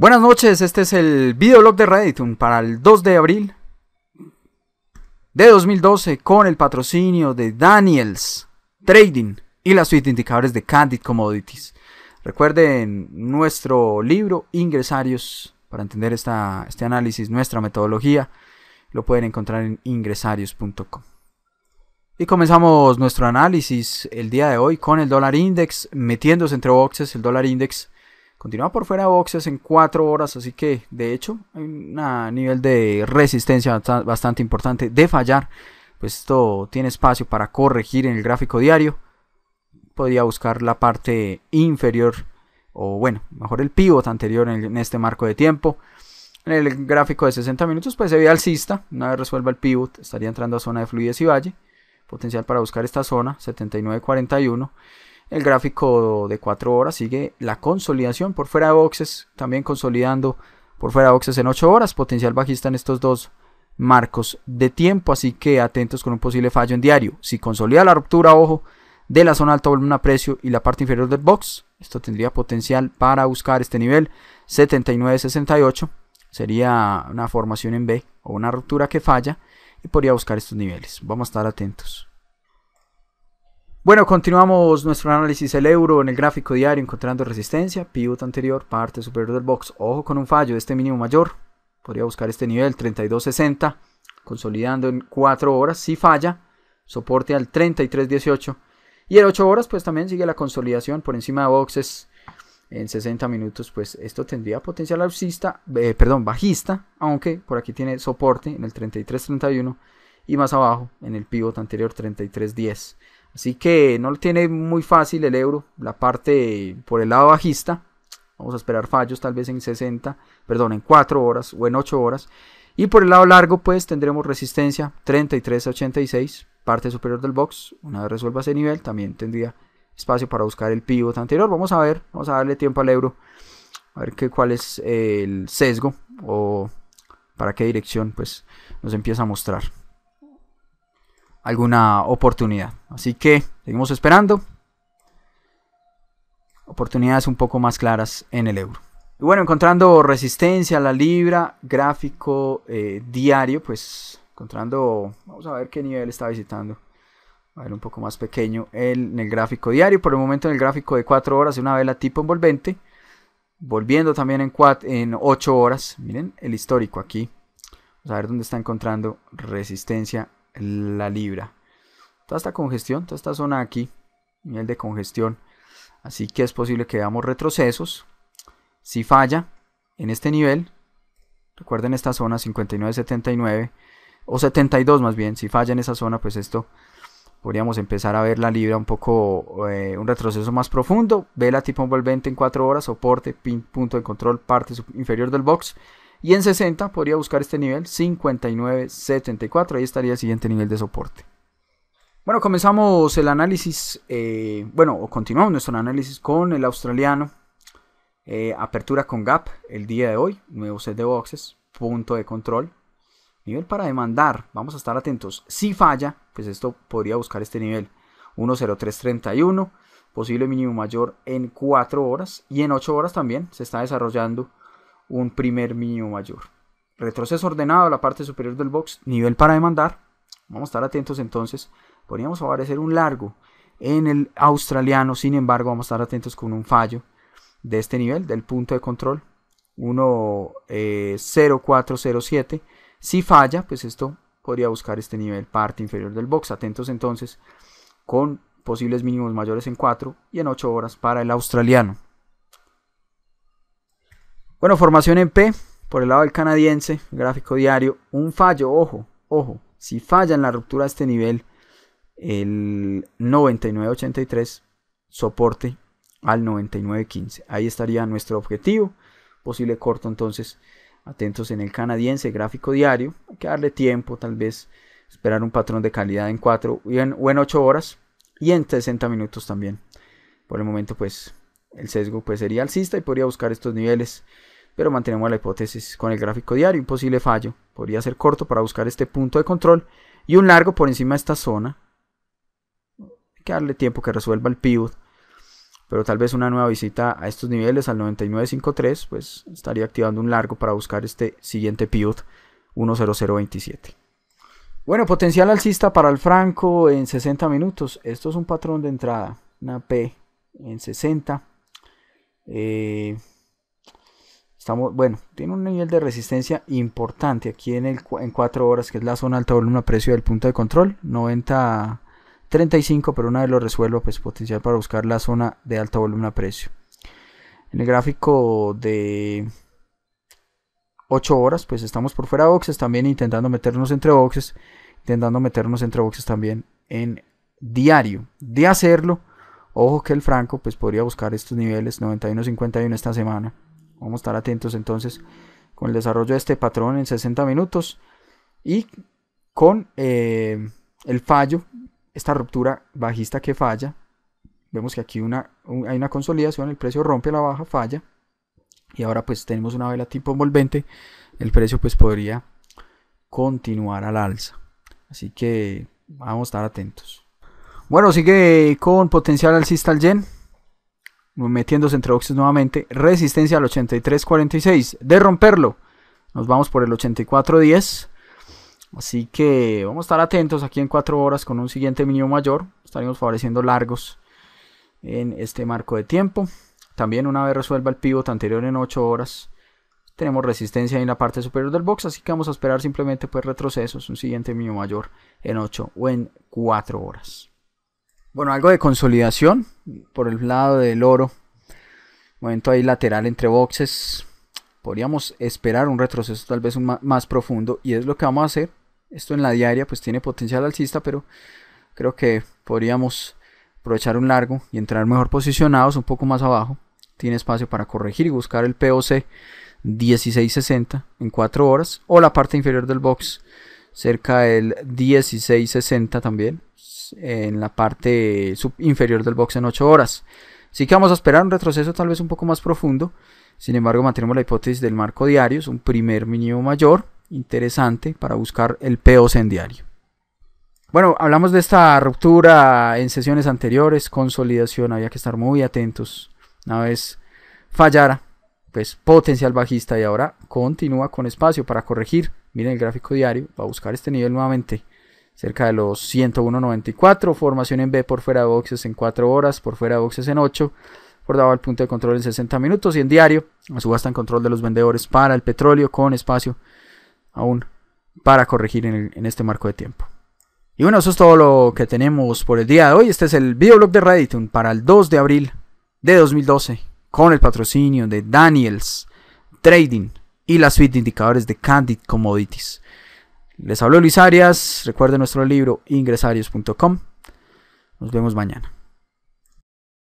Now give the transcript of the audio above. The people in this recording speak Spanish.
Buenas noches, este es el videoblog de Reddit para el 2 de abril de 2012 con el patrocinio de Daniels Trading y la suite de indicadores de Candid Commodities. Recuerden nuestro libro Ingresarios para entender esta, este análisis, nuestra metodología, lo pueden encontrar en ingresarios.com. Y comenzamos nuestro análisis el día de hoy con el dólar index, metiéndose entre boxes el dólar index Continúa por fuera de boxes en 4 horas, así que de hecho hay un nivel de resistencia bastante importante de fallar. Pues esto tiene espacio para corregir en el gráfico diario. Podría buscar la parte inferior o bueno, mejor el pivot anterior en, este marco de tiempo. En el gráfico de 60 minutos pues se ve alcista, una vez resuelva el pivot estaría entrando a zona de fluidez y valle. Potencial para buscar esta zona, 79.41. El gráfico de 4 horas sigue la consolidación por fuera de boxes, también consolidando por fuera de boxes en 8 horas, potencial bajista en estos dos marcos de tiempo, así que atentos con un posible fallo en diario. Si consolida la ruptura, ojo, de la zona alta volumen a precio y la parte inferior del box, esto tendría potencial para buscar este nivel 79.68, sería una formación en B o una ruptura que falla y podría buscar estos niveles. Vamos a estar atentos. Bueno, continuamos nuestro análisis del euro en el gráfico diario encontrando resistencia, pivot anterior, parte superior del box, ojo con un fallo de este mínimo mayor, podría buscar este nivel 32.60, consolidando en 4 horas, si falla, soporte al 33.18 y en 8 horas pues también sigue la consolidación por encima de boxes. En 60 minutos pues esto tendría potencial alcista, eh, perdón, bajista, aunque por aquí tiene soporte en el 33.31 y más abajo en el pivot anterior 33.10. Así que no lo tiene muy fácil el euro, la parte por el lado bajista. Vamos a esperar fallos tal vez en 60, perdón, en 4 horas o en 8 horas. Y por el lado largo pues tendremos resistencia 33.86, parte superior del box. Una vez resuelva ese nivel también tendría espacio para buscar el pivot anterior. Vamos a ver, vamos a darle tiempo al euro. A ver qué, cuál es el sesgo o para qué dirección pues nos empieza a mostrar alguna oportunidad. Así que seguimos esperando oportunidades un poco más claras en el euro. Y bueno, encontrando resistencia a la libra, gráfico eh, diario, pues encontrando, vamos a ver qué nivel está visitando. A ver, un poco más pequeño en el gráfico diario. Por el momento en el gráfico de 4 horas, una vela tipo envolvente. Volviendo también en, 4, en 8 horas. Miren el histórico aquí. Vamos a ver dónde está encontrando resistencia la libra. Toda esta congestión, toda esta zona aquí, nivel de congestión. Así que es posible que veamos retrocesos. Si falla en este nivel, recuerden esta zona 59-79 o 72 más bien, si falla en esa zona, pues esto podríamos empezar a ver la libra un poco, eh, un retroceso más profundo. Vela tipo envolvente en 4 horas, soporte, pin, punto de control, parte inferior del box y en 60 podría buscar este nivel 59.74. Ahí estaría el siguiente nivel de soporte. Bueno, comenzamos el análisis, eh, bueno, o continuamos nuestro análisis con el australiano. Eh, apertura con gap el día de hoy, nuevo set de boxes, punto de control. Nivel para demandar, vamos a estar atentos. Si falla, pues esto podría buscar este nivel 10331, posible mínimo mayor en 4 horas y en 8 horas también se está desarrollando un primer mínimo mayor. Retroceso ordenado a la parte superior del box, nivel para demandar. Vamos a estar atentos entonces. Podríamos favorecer un largo en el australiano, sin embargo vamos a estar atentos con un fallo de este nivel, del punto de control 1.0407. Eh, si falla, pues esto podría buscar este nivel parte inferior del box. Atentos entonces con posibles mínimos mayores en 4 y en 8 horas para el australiano. Bueno, formación en P, por el lado del canadiense, gráfico diario, un fallo, ojo, ojo, si falla en la ruptura de este nivel, el 99.83, soporte al 99.15. Ahí estaría nuestro objetivo, posible corto entonces, atentos en el canadiense, gráfico diario, hay que darle tiempo, tal vez esperar un patrón de calidad en 4 o en 8 horas y en 60 minutos también. Por el momento pues el sesgo pues sería alcista y podría buscar estos niveles pero mantenemos la hipótesis con el gráfico diario, imposible fallo, podría ser corto para buscar este punto de control y un largo por encima de esta zona, hay que darle tiempo que resuelva el pivot pero tal vez una nueva visita a estos niveles al 99.53 pues estaría activando un largo para buscar este siguiente pivot 10027. Bueno, potencial alcista para el franco en 60 minutos. Esto es un patrón de entrada, una P en 60. Eh, estamos, bueno, tiene un nivel de resistencia importante aquí en, el, en 4 horas, que es la zona alta volumen a precio del punto de control, 90 35, pero una vez lo resuelvo, pues potencial para buscar la zona de alta volumen a precio. En el gráfico de 8 horas, pues estamos por fuera de boxes, también intentando meternos entre boxes, intentando meternos entre boxes también en diario. De hacerlo, ojo que el franco pues podría buscar estos niveles 91.51 esta semana. Vamos a estar atentos entonces con el desarrollo de este patrón en 60 minutos y con eh, el fallo esta ruptura bajista que falla, vemos que aquí una, hay una consolidación, el precio rompe la baja, falla, y ahora pues tenemos una vela tipo envolvente, el precio pues podría continuar al alza. Así que vamos a estar atentos. Bueno, sigue con potencial alcista al yen. Metiéndose entre boxes nuevamente. Resistencia al 83.46. De romperlo. Nos vamos por el 84.10. Así que vamos a estar atentos aquí en 4 horas con un siguiente mínimo mayor. Estaremos favoreciendo largos en este marco de tiempo. También una vez resuelva el pivot anterior en 8 horas, tenemos resistencia en la parte superior del box, así que vamos a esperar simplemente pues retrocesos, un siguiente mínimo mayor en 8 o en 4 horas. Bueno, algo de consolidación por el lado del oro. Momento ahí lateral entre boxes. Podríamos esperar un retroceso tal vez más profundo y es lo que vamos a hacer esto en la diaria pues tiene potencial alcista, pero creo que podríamos aprovechar un largo y entrar mejor posicionados un poco más abajo. Tiene espacio para corregir y buscar el POC 1660 en 4 horas o la parte inferior del box cerca del 1660 también en la parte inferior del box en 8 horas. Así que vamos a esperar un retroceso tal vez un poco más profundo. Sin embargo, mantenemos la hipótesis del marco diario, es un primer mínimo mayor interesante para buscar el POC en diario. Bueno, hablamos de esta ruptura en sesiones anteriores, consolidación, había que estar muy atentos. Una vez fallara, pues potencial bajista y ahora continúa con espacio para corregir. Miren el gráfico diario, va a buscar este nivel nuevamente cerca de los 101.94, formación en B por fuera de boxes en 4 horas, por fuera de boxes en 8, por debajo del punto de control en 60 minutos y en diario, a subasta en control de los vendedores para el petróleo con espacio aún para corregir en, este marco de tiempo. Y bueno, eso es todo lo que tenemos por el día de hoy. Este es el videoblog de Reddit para el 2 de abril de 2012 con el patrocinio de Daniels Trading y las suite de indicadores de Candid Commodities. Les habló Luis Arias. Recuerden nuestro libro ingresarios.com. Nos vemos mañana.